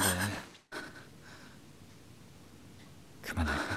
되는데 그만할까?